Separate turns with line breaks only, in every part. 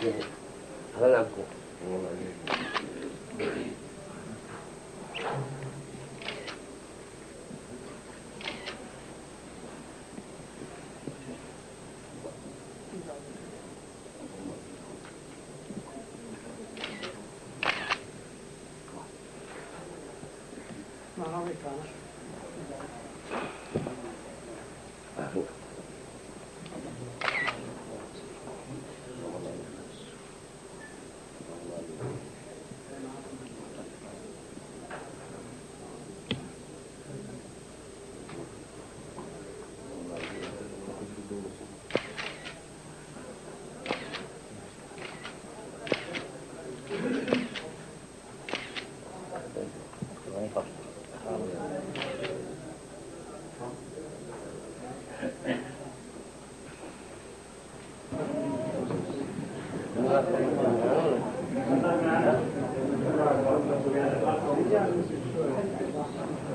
好难过。那好嘞，干了。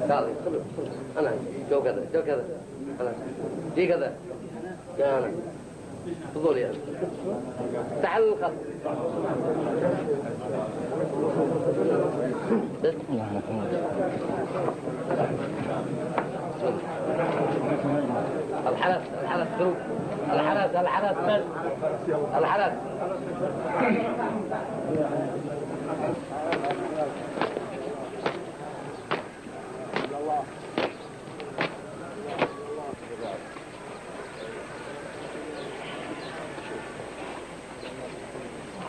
قاضي أنا جو كذا جو كذا أنا جي كذا أنا تفضل يا تعال الخط الحرس الحرس شوف الحرس الحرس بس الحرس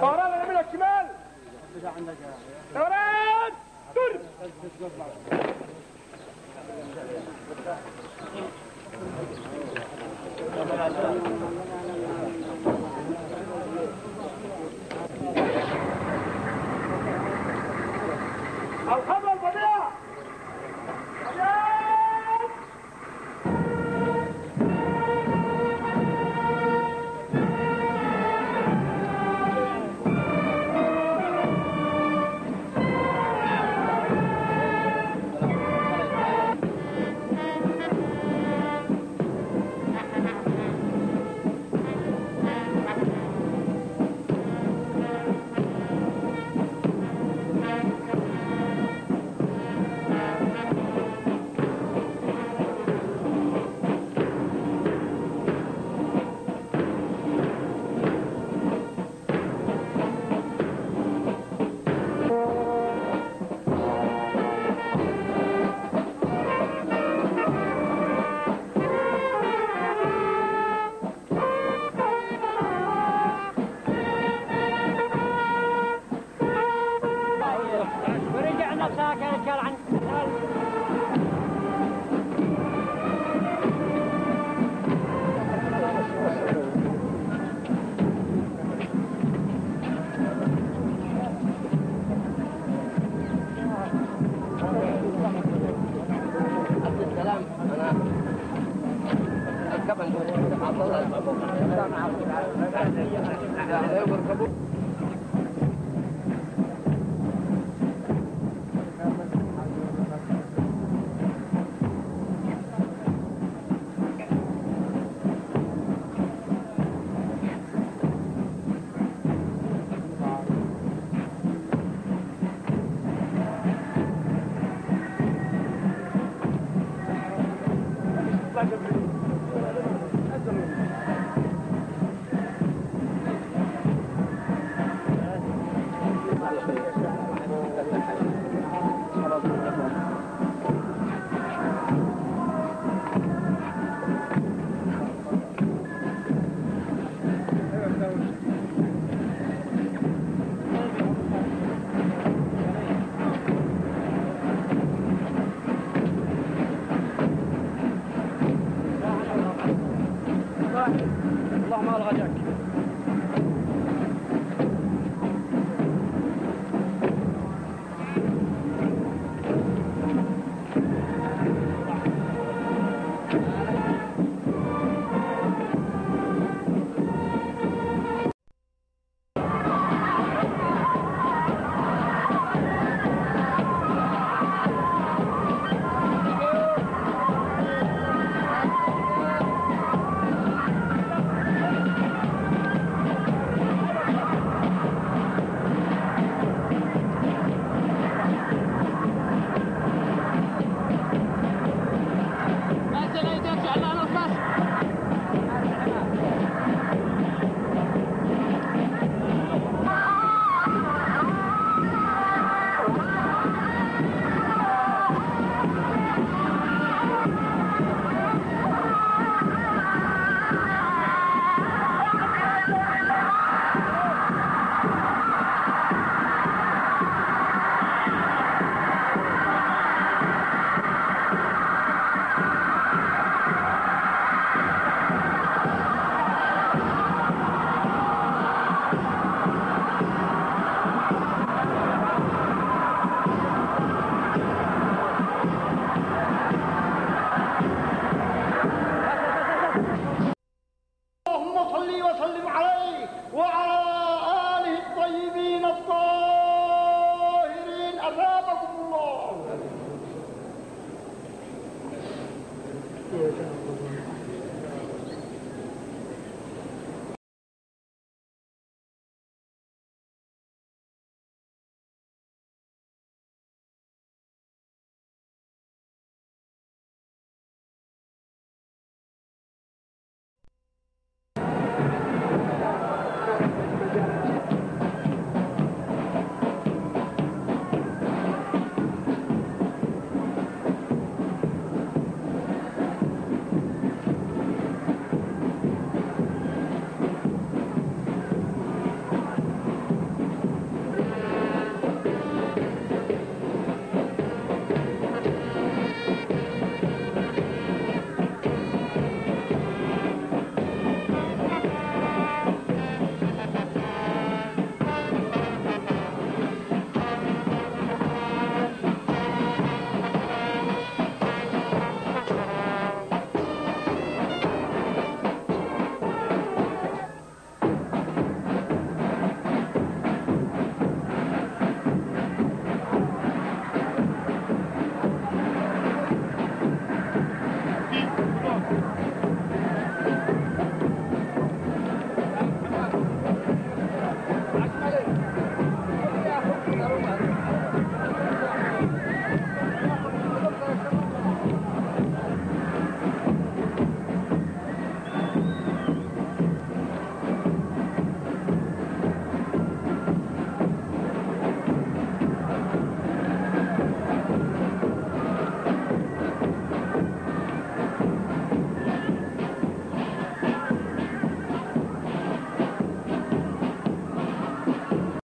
طهران انا من الشمال طهران در الخضرة
كان عن
عبد الله